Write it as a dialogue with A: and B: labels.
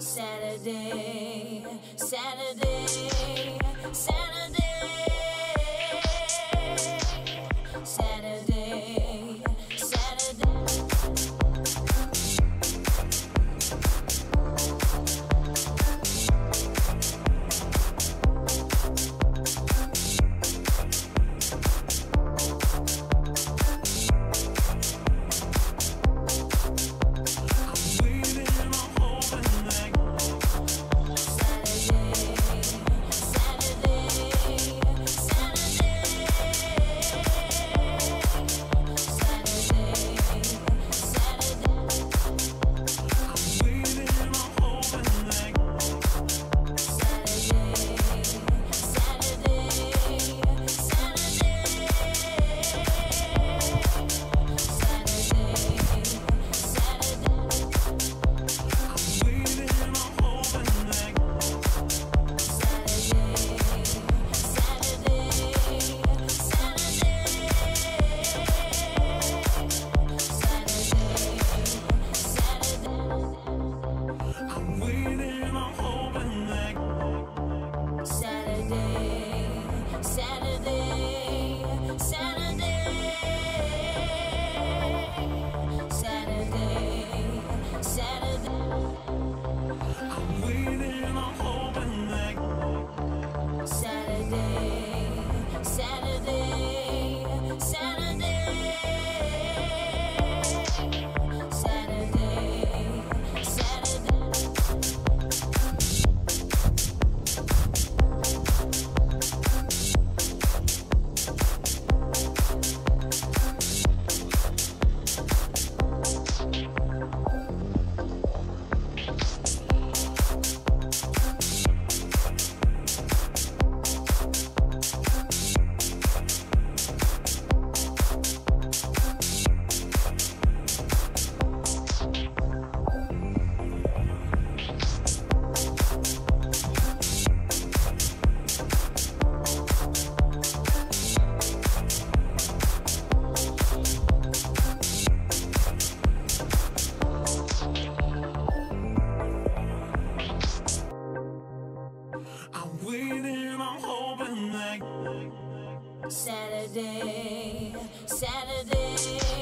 A: Saturday, Saturday, Saturday.
B: Waiting, I'm hoping that
A: Saturday, Saturday, Saturday.